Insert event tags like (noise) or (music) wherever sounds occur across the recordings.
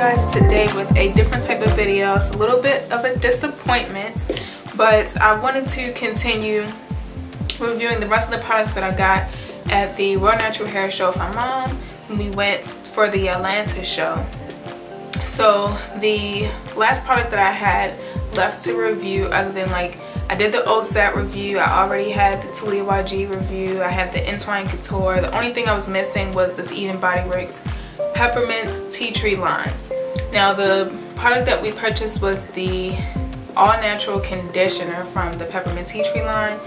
guys today with a different type of video. It's a little bit of a disappointment, but I wanted to continue reviewing the rest of the products that I got at the Real Natural Hair Show with my mom when we went for the Atlanta show. So the last product that I had left to review other than like I did the OSAT review. I already had the Taliah Waajid review. I had the Entwine Couture. The only thing I was missing was this Eden Body Works Peppermint Tea Tree line. Now the product that we purchased was the all natural conditioner from the Peppermint Tea Tree line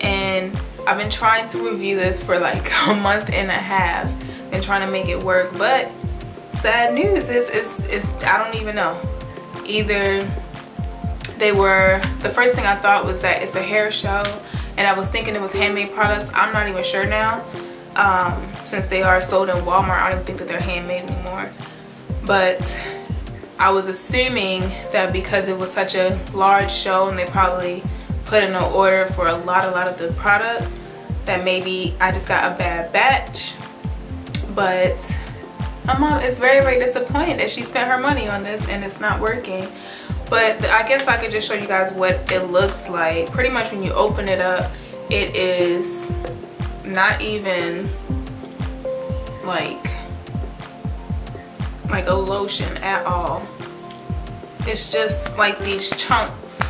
and I've been trying to review this for like (laughs) a month and a half and trying to make it work but sad news is it's, it's I don't even know either they were, the first thing I thought was that it's a hair show and I was thinking it was handmade products. I'm not even sure now um, since they are sold in Walmart. I don't think that they're handmade anymore. But I was assuming that because it was such a large show and they probably put in an order for a lot, a lot of the product that maybe I just got a bad batch. But my mom is very, very disappointed that she spent her money on this and it's not working but I guess I could just show you guys what it looks like pretty much when you open it up it is not even like like a lotion at all. It's just like these chunks.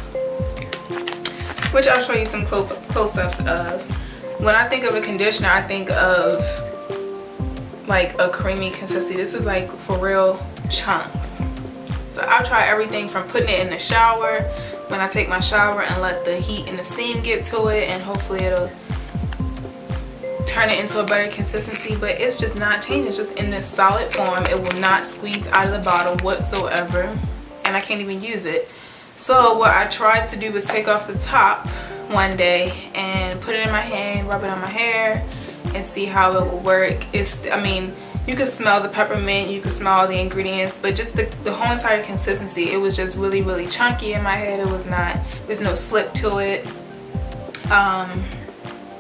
Which I'll show you some close-ups of. When I think of a conditioner I think of like a creamy consistency. This is like for real chunks. So I'll try everything from putting it in the shower when I take my shower and let the heat and the steam get to it and hopefully it'll turn it into a better consistency but it's just not changing. It's just in this solid form. It will not squeeze out of the bottle whatsoever and I can't even use it. So what I tried to do was take off the top one day and put it in my hand rub it on my hair and see how it will work. It's I mean you could smell the peppermint you could smell all the ingredients but just the, the whole entire consistency it was just really really chunky in my head. It was not there's no slip to it. Um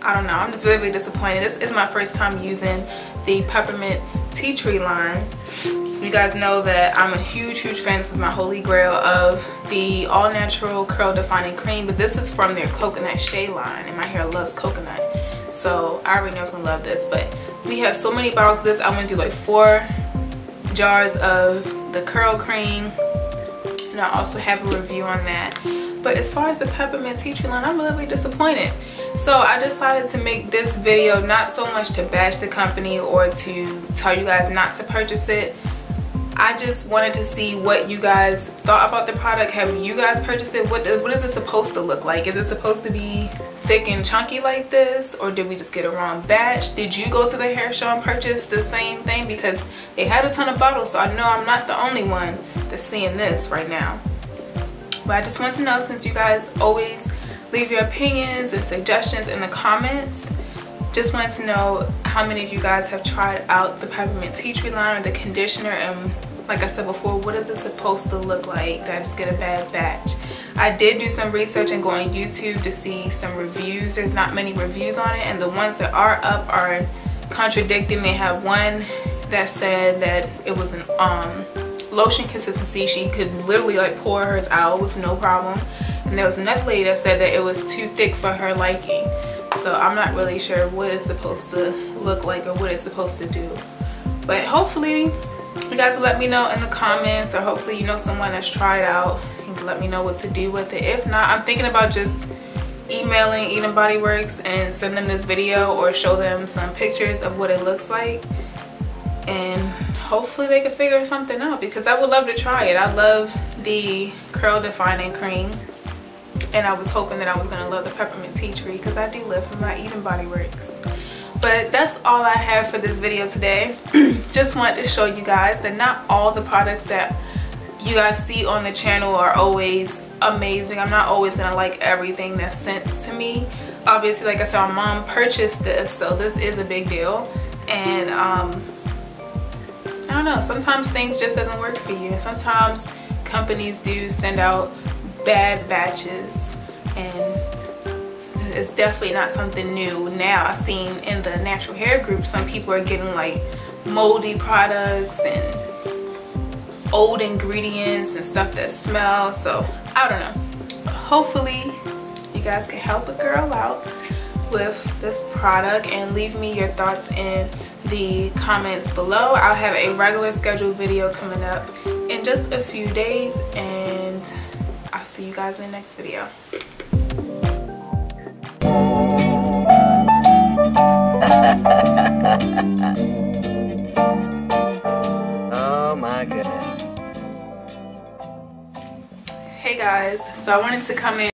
i don't know i'm just really really disappointed. This is my first time using the peppermint tea tree line. You guys know that i'm a huge huge fan. This is my holy grail of the all natural curl defining cream but this is from their coconut shea line and my hair loves coconut. So i already know i'm gonna love this but we have so many bottles of this. I went through like four jars of the curl cream and i also have a review on that. But as far as the peppermint tea tree line i'm really disappointed so i decided to make this video not so much to bash the company or to tell you guys not to purchase it I just wanted to see what you guys thought about the product. Have you guys purchased it? What, what is it supposed to look like? Is it supposed to be thick and chunky like this? Or did we just get a wrong batch? Did you go to the hair show and purchase the same thing? Because they had a ton of bottles, so I know I'm not the only one that's seeing this right now. But I just want to know since you guys always leave your opinions and suggestions in the comments just wanted to know how many of you guys have tried out the peppermint tea tree line or the conditioner and like I said before, what is it supposed to look like? Did I just get a bad batch? I did do some research and go on YouTube to see some reviews. There's not many reviews on it and the ones that are up are contradicting. They have one that said that it was an um, lotion consistency. She could literally like pour hers out with no problem. And there was another lady that said that it was too thick for her liking. So I'm not really sure what it's supposed to look like or what it's supposed to do. But hopefully you guys will let me know in the comments or hopefully you know someone that's tried out and let me know what to do with it if not i'm thinking about just emailing eden body works and send them this video or show them some pictures of what it looks like and hopefully they can figure something out because i would love to try it. I love the curl defining cream and i was hoping that i was going to love the peppermint tea tree because i do live my eden body works. But that's all i have for this video today. (clears throat) Just wanted to show you guys that not all the products that you guys see on the channel are always amazing. I'm not always gonna like everything that's sent to me. Obviously like i said my mom purchased this so this is a big deal. And um i don't know. Sometimes things just doesn't work for you. Sometimes companies do send out bad batches and it's definitely not something new. Now i've seen in the natural hair group some people are getting like moldy products and old ingredients and stuff that smell. So I don't know. Hopefully you guys can help a girl out with this product and leave me your thoughts in the comments below. I'll have a regular scheduled video coming up in just a few days and I'll see you guys in the next video. Oh my goodness. Hey guys so I wanted to come in